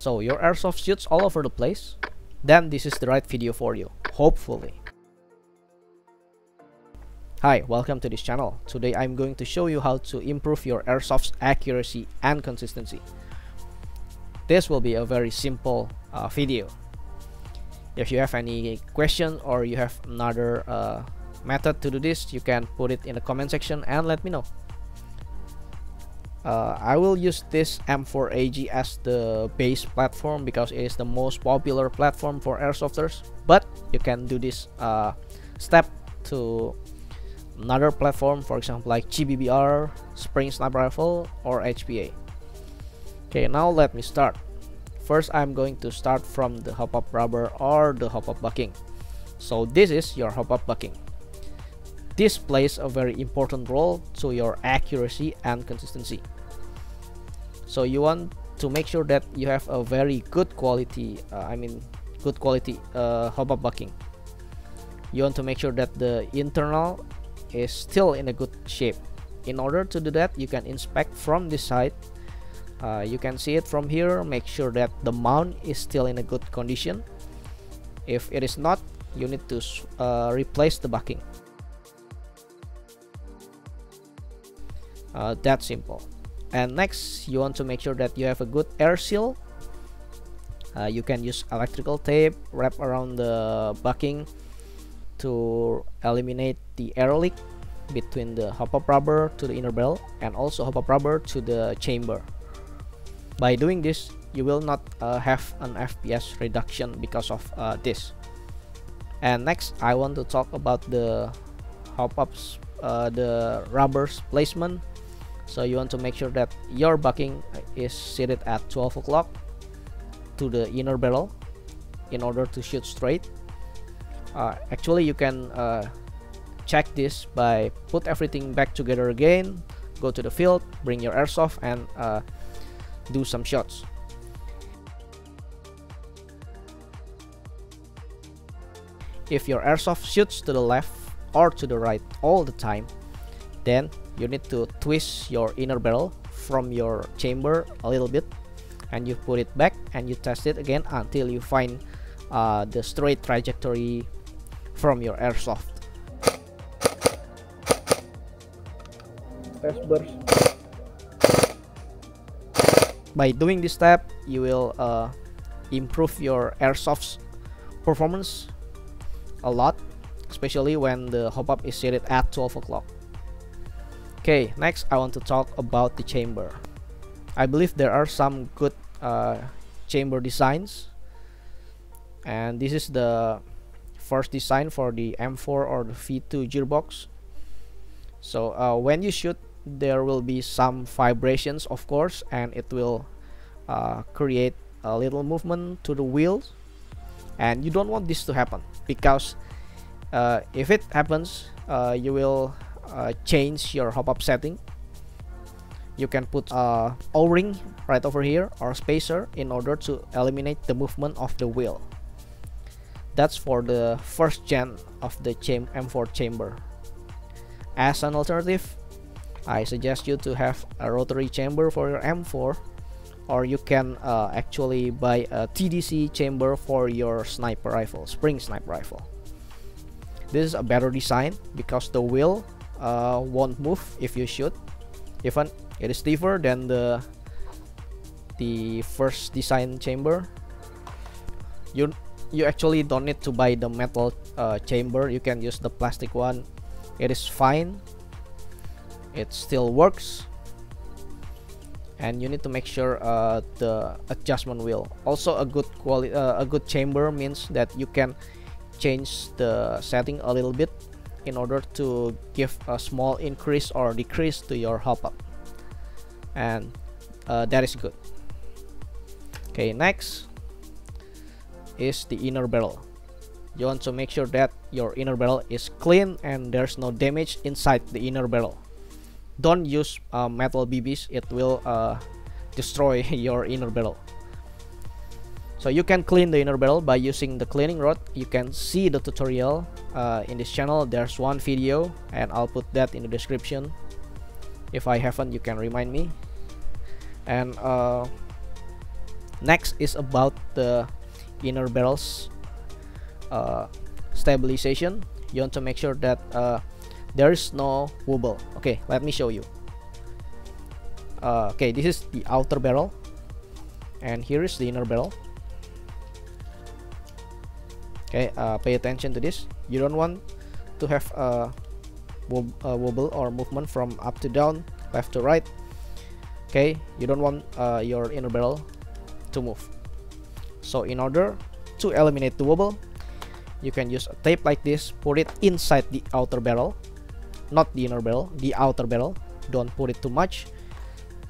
so your airsoft shoots all over the place then this is the right video for you hopefully Hi, welcome to this channel. Today I'm going to show you how to improve your airsoft's accuracy and consistency. This will be a very simple uh, video. If you have any question or you have another uh, method to do this, you can put it in the comment section and let me know. Uh, I will use this M4 AEG as the base platform because it is the most popular platform for airsofters but you can do this uh, step to another platform for example like GBBR, Spring Sniper Rifle or HPA. Okay now let me start. First I'm going to start from the hop-up rubber or the hop-up bucking. So this is your hop-up bucking. This plays a very important role to your accuracy and consistency. So you want to make sure that you have a very good quality, uh, I mean good quality uh, hop-up bucking. You want to make sure that the internal is still in a good shape. In order to do that you can inspect from this side. Uh, you can see it from here. Make sure that the mount is still in a good condition. If it is not you need to uh, replace the bucking. Uh, that simple and next you want to make sure that you have a good air seal uh, you can use electrical tape wrap around the bucking to eliminate the air leak between the hop-up rubber to the inner barrel and also hop-up rubber to the chamber. By doing this, you will not uh, have an FPS reduction because of uh, this. And next, I want to talk about the hop-ups, uh, the rubbers placement. So you want to make sure that your bucking is seated at 12 o'clock to the inner barrel in order to shoot straight. Uh, actually you can uh, check this by put everything back together again go to the field bring your airsoft and uh, do some shots. If your airsoft shoots to the left or to the right all the time then you need to twist your inner barrel from your chamber a little bit and you put it back and you test it again until you find uh, the straight trajectory from your airsoft. Test burst. By doing this step, you will uh, improve your airsoft's performance a lot, especially when the hop-up is seated at 12 o'clock. Okay, next I want to talk about the chamber. I believe there are some good uh, chamber designs. And this is the first design for the M4 or the V2 gearbox. So uh, when you shoot there will be some vibrations of course and it will uh, create a little movement to the wheels and you don't want this to happen because uh, if it happens uh, you will uh, change your hop-up setting you can put a o-ring right over here or spacer in order to eliminate the movement of the wheel that's for the first gen of the cham M4 chamber. As an alternative, I suggest you to have a rotary chamber for your M4 or you can uh, actually buy a TDC chamber for your sniper rifle, spring sniper rifle. This is a better design because the wheel uh, won't move if you shoot. Even it is stiffer than the the first design chamber. You you actually don't need to buy the metal uh, chamber. You can use the plastic one. It is fine. It still works. And you need to make sure uh, the adjustment wheel. Also a good quality uh, a good chamber means that you can change the setting a little bit in order to give a small increase or decrease to your hop up and uh, that is good okay next is the inner barrel. You want to make sure that your inner barrel is clean and there's no damage inside the inner barrel. Don't use uh, metal BBs, it will uh, destroy your inner barrel. So you can clean the inner barrel by using the cleaning rod. You can see the tutorial uh, in this channel. There's one video and I'll put that in the description. If I haven't, you can remind me. And uh, next is about the inner barrels uh, stabilization you want to make sure that uh, there is no wobble okay let me show you uh, okay this is the outer barrel and here is the inner barrel okay uh, pay attention to this. You don't want to have a, wob a wobble or movement from up to down left to right. Okay you don't want uh, your inner barrel to move. So in order to eliminate the wobble you can use a tape like this. Put it inside the outer barrel not the inner barrel the outer barrel. Don't put it too much.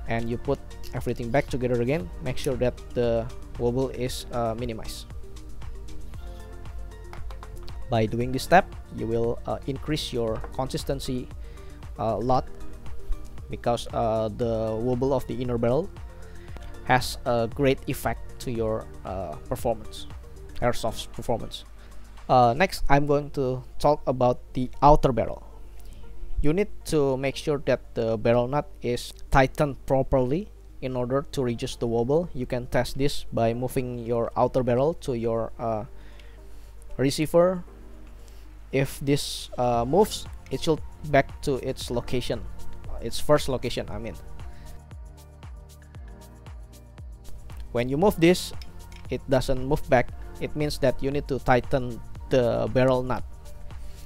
And you put everything back together again. Make sure that the wobble is uh, minimized by doing this step you will uh, increase your consistency a lot because uh, the wobble of the inner barrel has a great effect to your uh, performance airsoft's performance. Uh, next I'm going to talk about the outer barrel. You need to make sure that the barrel nut is tightened properly in order to reduce the wobble. You can test this by moving your outer barrel to your uh, receiver if this uh, moves it should back to its location. Its first location I mean. When you move this it doesn't move back. It means that you need to tighten the barrel nut.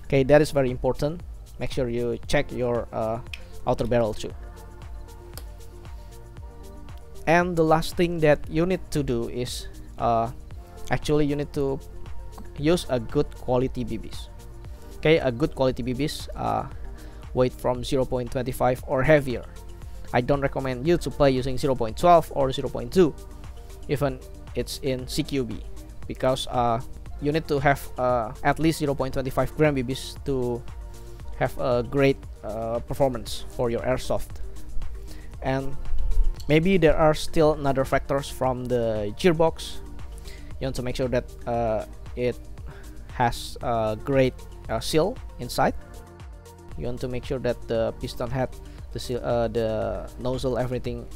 Okay that is very important. Make sure you check your uh, outer barrel too. And the last thing that you need to do is uh, actually you need to use a good quality BBs okay a good quality BBs uh, weight from 0.25 or heavier. I don't recommend you to play using 0.12 or 0.2 even it's in CQB because uh, you need to have uh, at least 0.25 gram BBs to have a great uh, performance for your airsoft. And maybe there are still another factors from the gearbox. You want to make sure that uh, it has a great uh, seal inside. You want to make sure that the piston head the seal, uh, the nozzle everything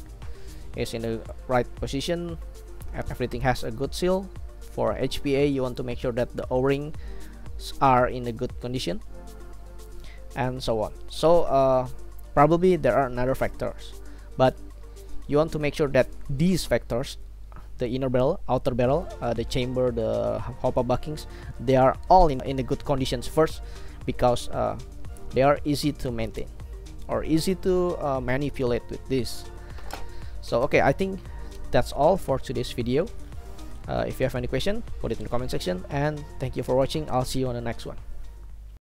is in the right position. Everything has a good seal. For HPA you want to make sure that the o-rings are in a good condition and so on. So uh, probably there are another factors but you want to make sure that these factors the inner barrel outer barrel uh, the chamber the hop-up buckings they are all in, in the good conditions first because uh, they are easy to maintain or easy to uh, manipulate with this. So okay I think that's all for today's video. Uh, if you have any question put it in the comment section and thank you for watching. I'll see you on the next one